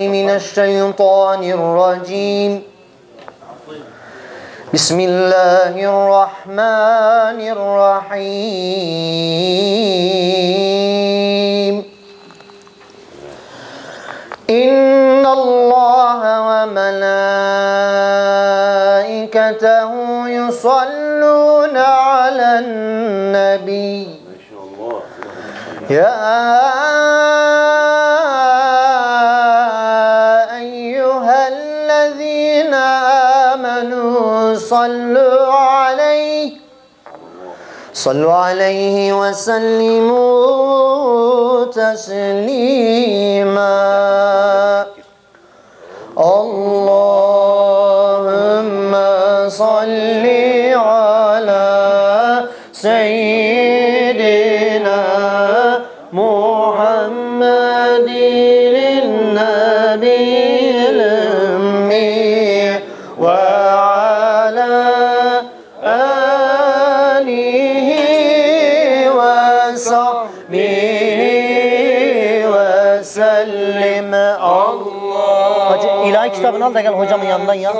من الشيطان الرجيم. بسم الله الرحمن الرحيم. إن الله وملائكته يصلون على النبي. يا صلوا عليه. صلوا عليه وسلموا تسليما. اللهم صل kitabını al da gel hocamın yanından ya.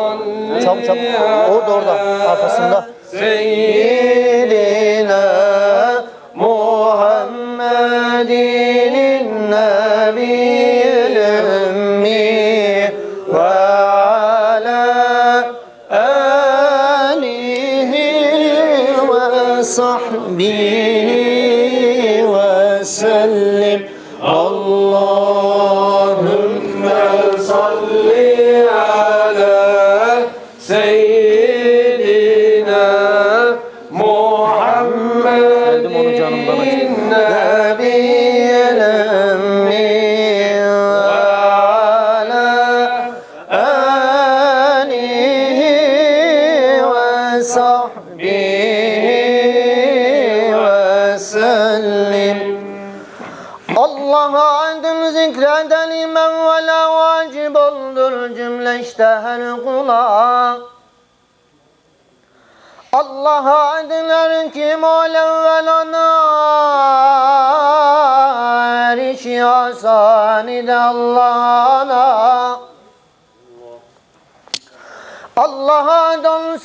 Çabuk çabuk. Orada orada arkasında. Seyyid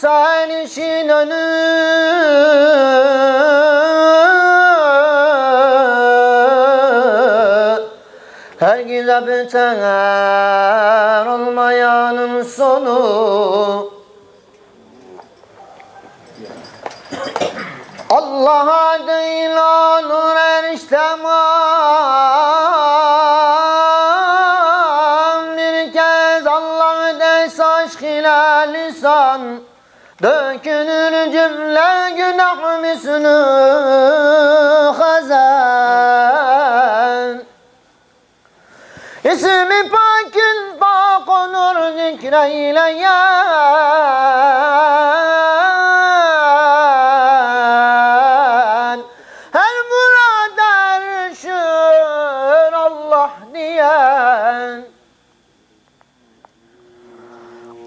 Allah'a erişin önü. Herkese biter olmayanın sonu. Allah adıyla nur eriştemem Bir kez Allah des aşk ile lisan Dökülür cümle günah müsnü hazan İsmi pakül pak olur zikreyle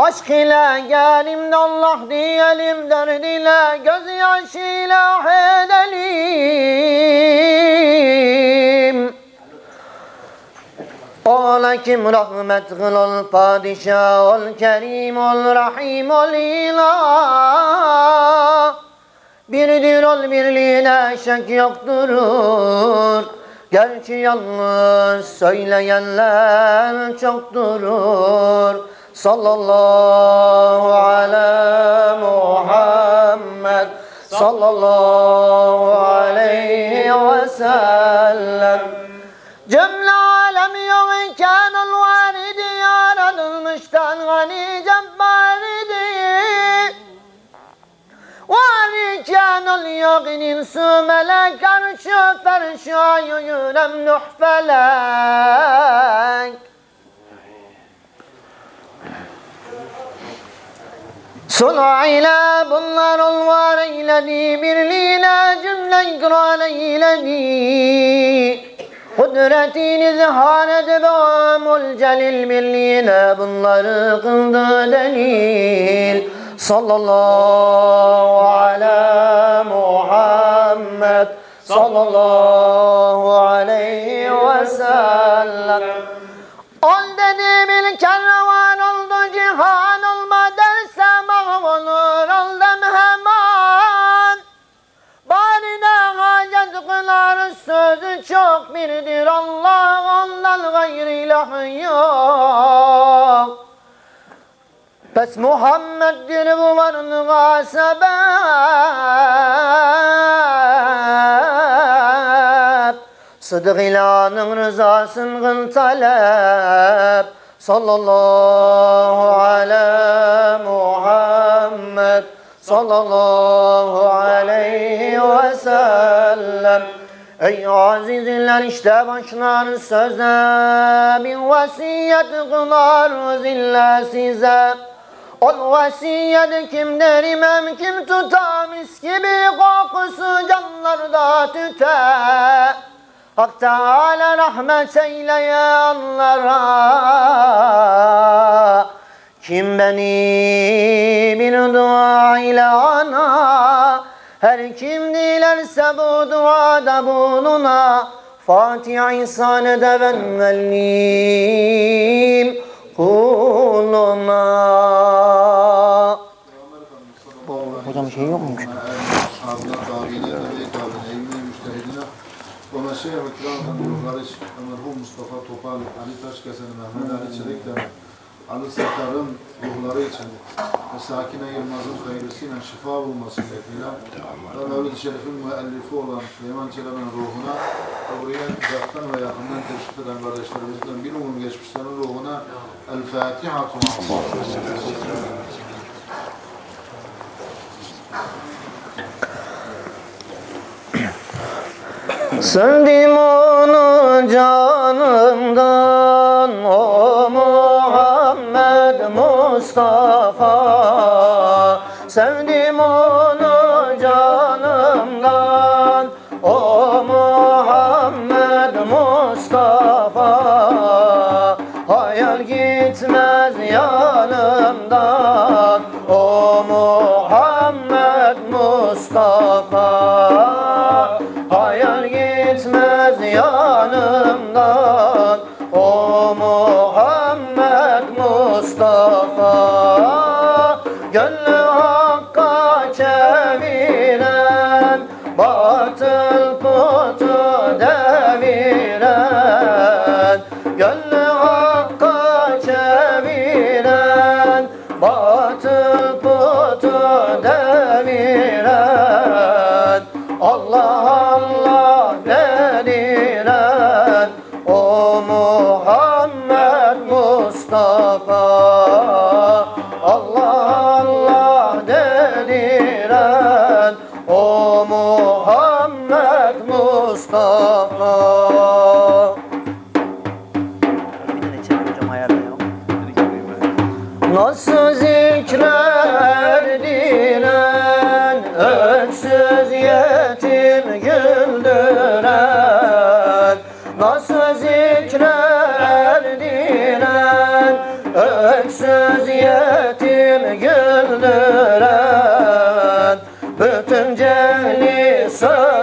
Aşk ile gelimde Allah diyelim derd ile gözyaşıyla edelim Ola kim rahmet kıl ol padişah ol kerim ol rahim ol ilah. Birdir ol birliğine şek yokturur. Gerçi yalnız söyleyenler çokturur Sallallahu ala Muhammed Sallallahu aleyhi ve sellem Cümle alem yokken ol varidi Yaratılmıştan gani cebbaridi. Varken ol yakinin su melek Arşı ferşa yürem nuh felek. Suna ile bunlar ol var eyledi Birliğine cümle ikrar eyledi. Kudretin izhar edip amul celil birliğine bunları kıldı delil. Sallallahu ala Muhammed Sallallahu aleyhi ve sellem. Ol dedi Bir kervan oldu cihan dersem olur oldum hemen. Bari ne hacet kılar sözü çok birdir Allah ondan gayrı ilah yok. Pes Muhammed'dir bu varlığa sebep Sıdık ilanın rızasın kıl talep Sallallahu Muhammed Sallallahu aleyhi ve sellem. Ey azizler işte başlar söze. Bir vasiyet kılar zille size. Ol vasiyet kim derimem kim tutar? Mis gibi kokusu canlarda tüte. Hak Teala rahmet eyleye onlara Kim beni bir dua ile ana? Her kim dilerse bu duada buluna. Fatiha insan de ben vellim kuluna. Hocam şey yok kiramın ruhları için merhum Mustafa Topal, Ali Taşkesen, Mehmet Ali Çelik'ten Ali Sakar'ın ruhları için ve Sakine Yılmaz'ın hayırlısıyla şifa bulması niyetiyle ve Mevlid-i Şerif'in müellifi olan Süleyman Çelebi'nin ruhuna ve buraya uzaktan ve yakından teşrif eden kardeşlerimizden bir umum geçmişlerin ruhuna El Fatiha. Sevdim onu canımdan o Muhammed Mustafa Sevdim onu canımdan. O Muhammed Mustafa Hayal gitmez yanımdan. O Muhammed Mustafa Nasıl zikredinen öksüz yetim Nasıl zikredinen öksüz yetim Bütün cehli söndüren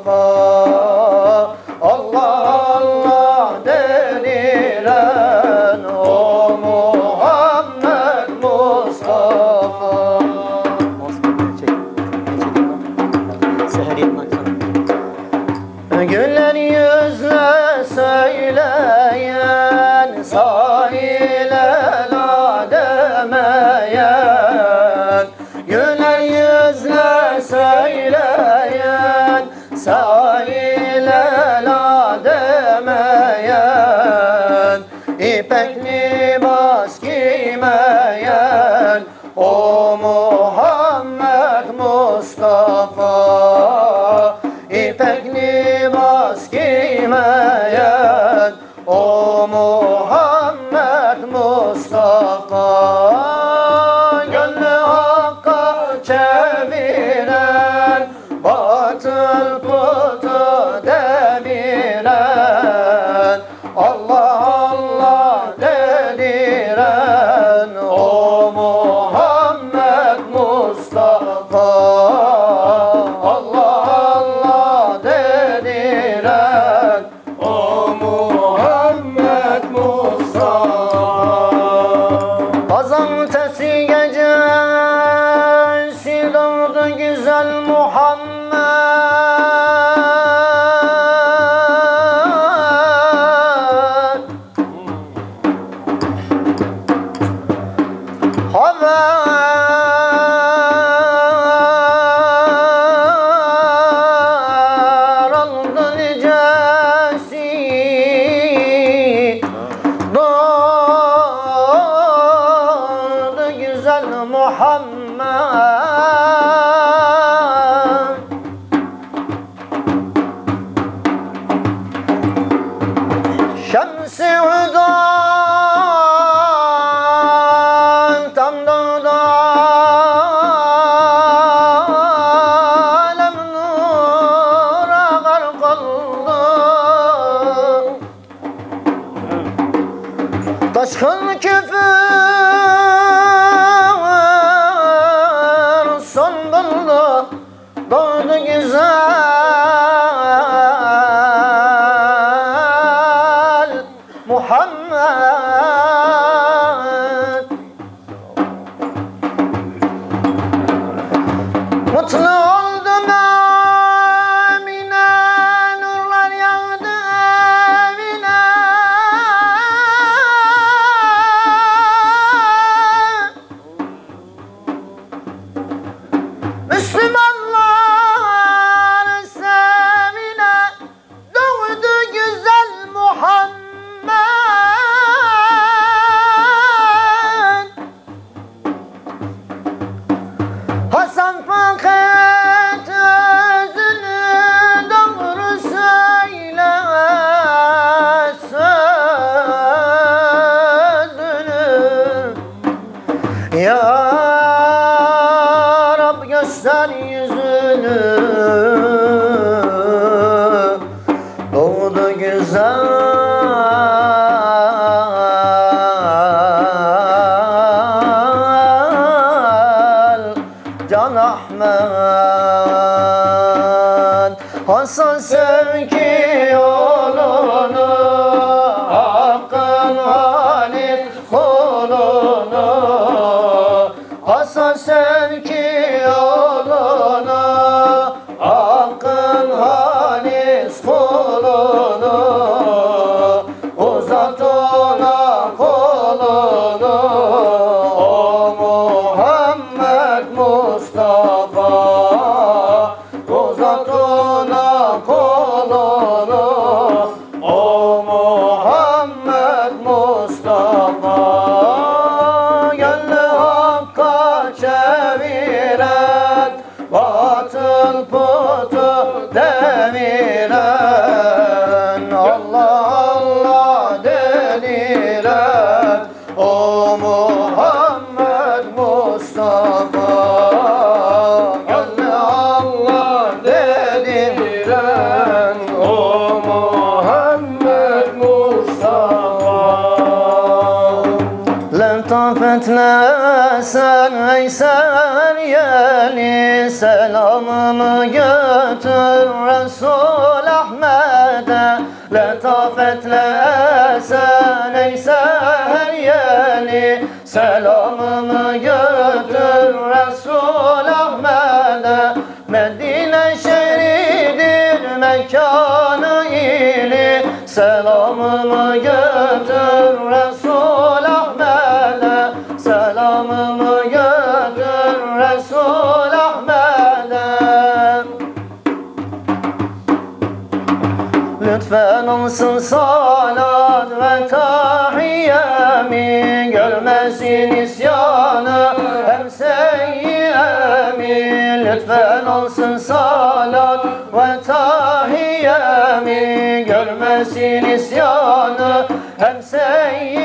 Mustafa محمد Can Ahmet. Hasan sevki yolunu O Muhammed Mustafa Allah dediren O Muhammed Mustafa. Letafetle sen Veysel yeli Selamımı götür yeli Selamımı götür Resul Ahmet'e. Medine şehridir mekanı ili. Selamımı götür Resul Ahmet'e. Selamımı götür Resul Ahmet'e. Lütfen olsun salat ve tahiyyemi Görmesin isyanı hem seyyemi Lütfen olsun salat ve tahiyyemi Görmesin isyanı hem seyyemi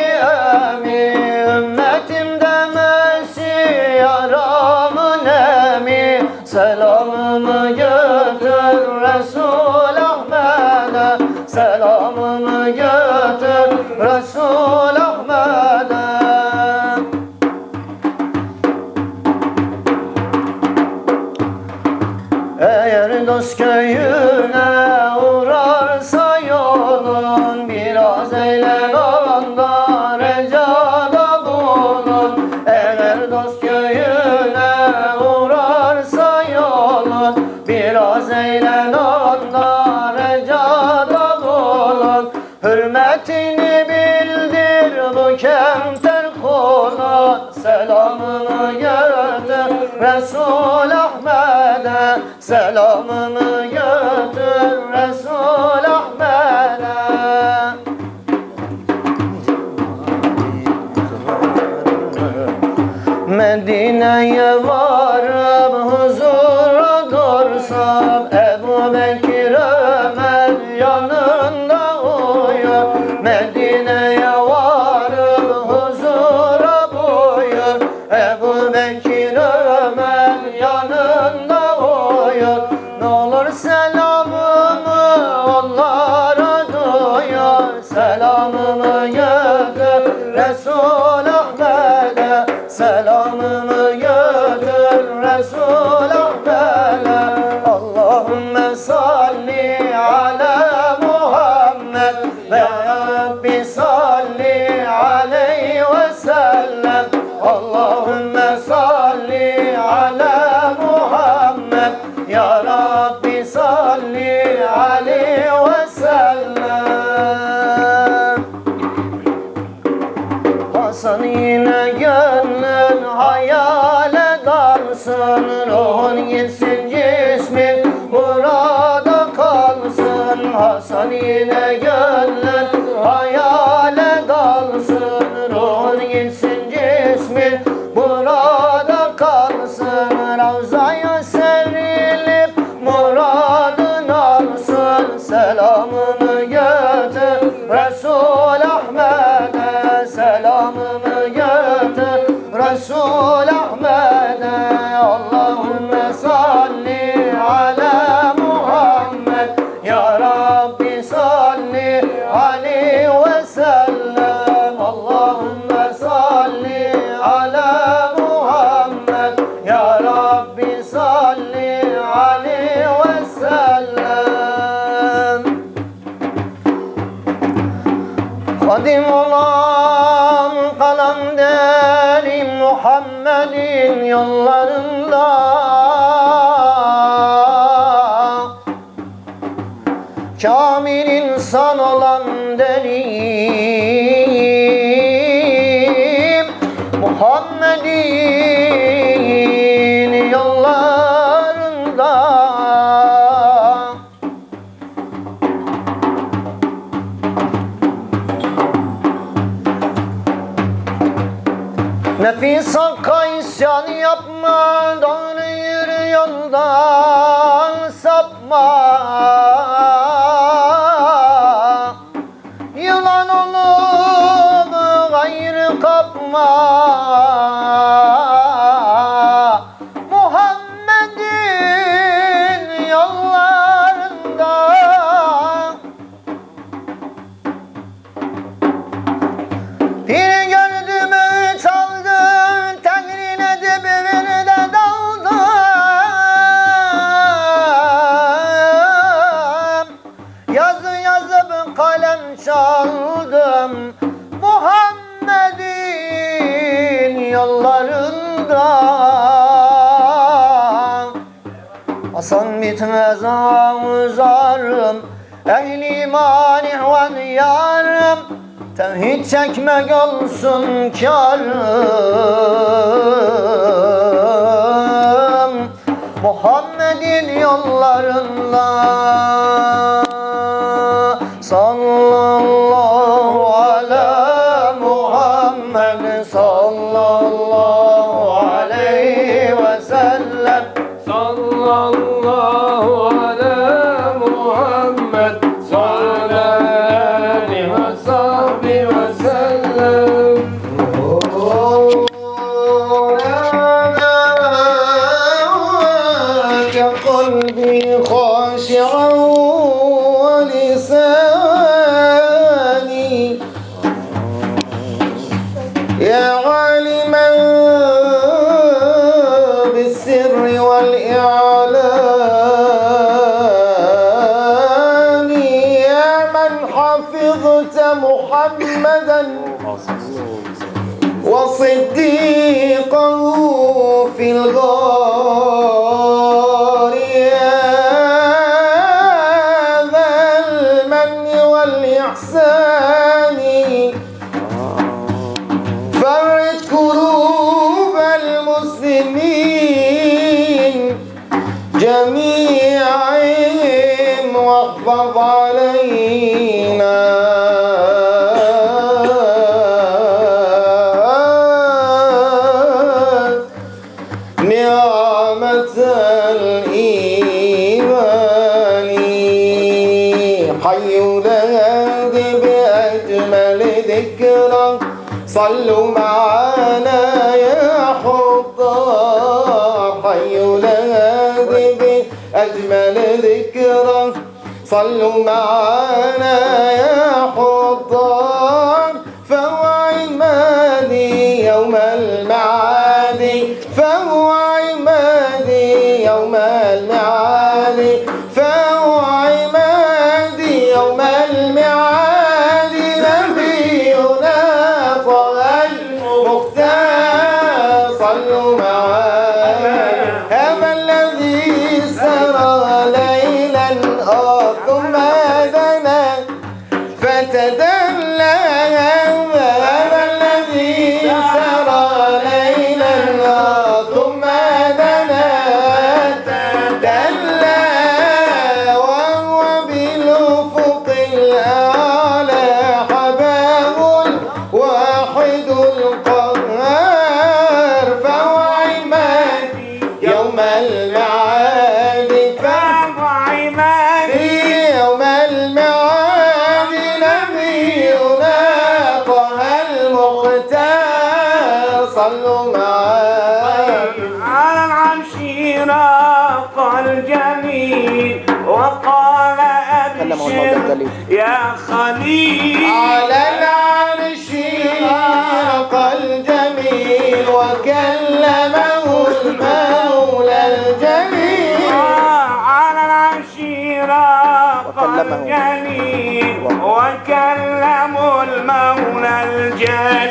Resul Ahmet'e Selamını götür Resul Ahmet'e. Medine'ye varıp Nefis hakka isyan yap. yolda Hasan bitmez avuzarım Ehli iman ihvan yarım. Tevhid çekmek olsun karım Muhammed'in yollarında Sallallahu حي الهادي بأجمل ذكرى صلوا معنا يا حضا حي الهادي بأجمل ذكرى صلوا معنا يا حضار yeah.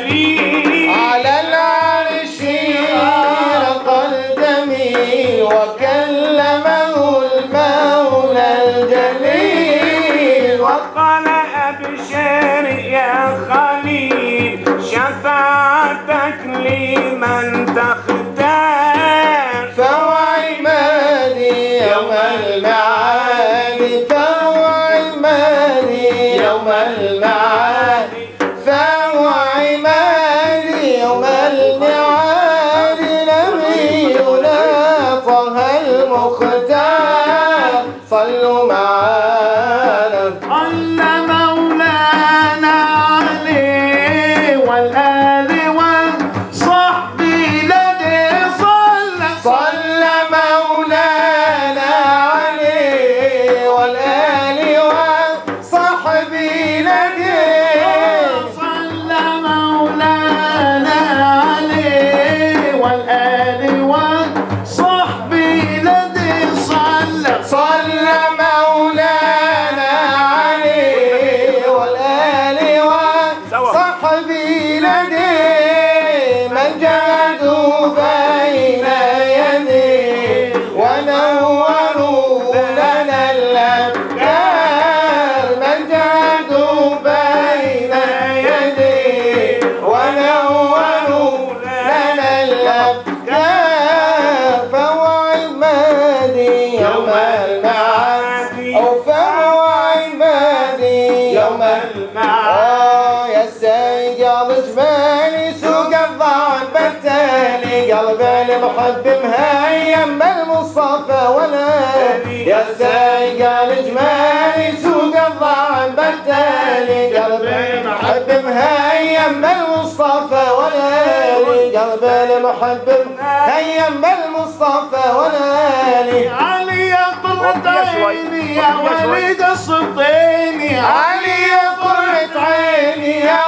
مقدمها يم المصطفى ولا يا سايق الجمال سوق الضعن بالتالي قلبي مقدمها يم المصطفى ولا قلب المحبب. هيا بالمصطفى ولا علي يا طلعت عيني يا وليد الصديني علي يا طلعت عيني يا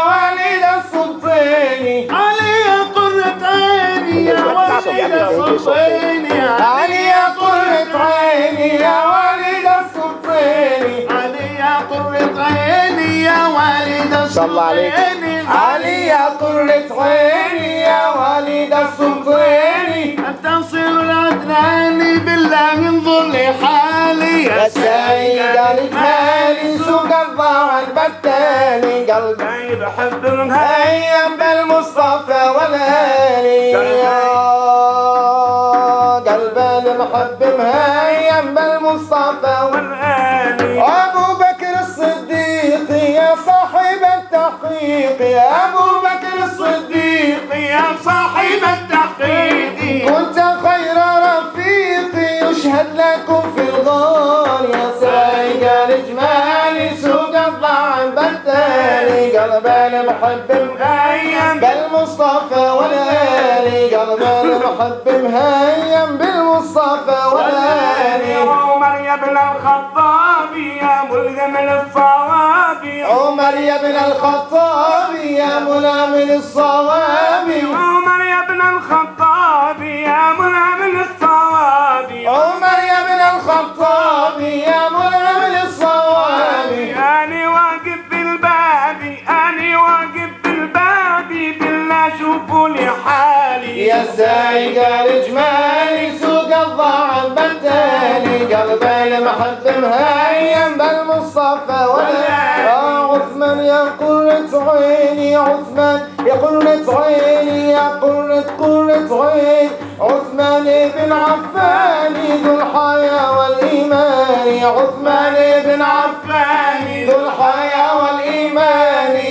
السلطيني علي يا قرة عيني يا والد السلطيني علي قرة عيني يا وليد صلى عليك. السلطيني علي يا قرة عيني يا والد السلطيني تصل العدناني بالله من ظل حالي. يا سيد الجمالي سوق الضاع البتالي قلبي بحب الهي هيا بالمصطفى والهالي المحب مهيا بالمصطفى والآلي. أبو بكر الصديق يا صاحب التحقيق. يا أبو بكر الصديق يا صاحب التحقيق. كنت بالتالي قلب المحب مهيم بالمصطفى والآلي قلب المحب مهيم بالمصطفى والآلي عمر يا ابن الخطاب يا ملهم للصواب. عمر يا ابن الخطاب يا ملام الصواب عمر يا ابن الخطاب يا ملهم للصواب. عمر يا ابن الخطاب يا السايق الجمالي سوق الضعن بدالي قلب المحب مهيم بالمصطفى ولا عثمان يا قرة عيني عثمان يا قرة عيني يا قرة قرة عيني. عثمان بن عفان ذو الحياة والإيمان. عثمان بن عفان ذو الحياة والإيمان.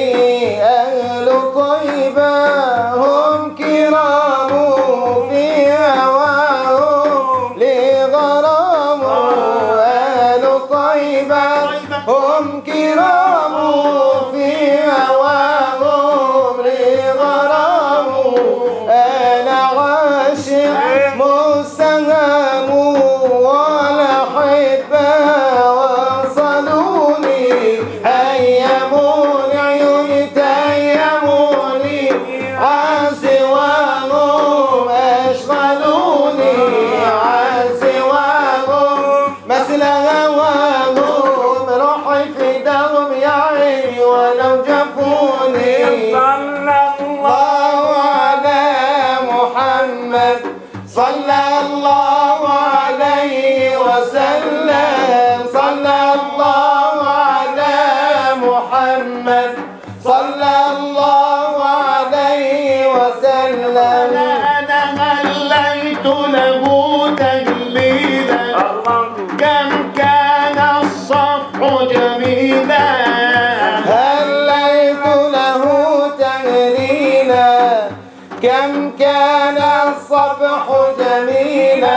كم كان الصبح جميلا.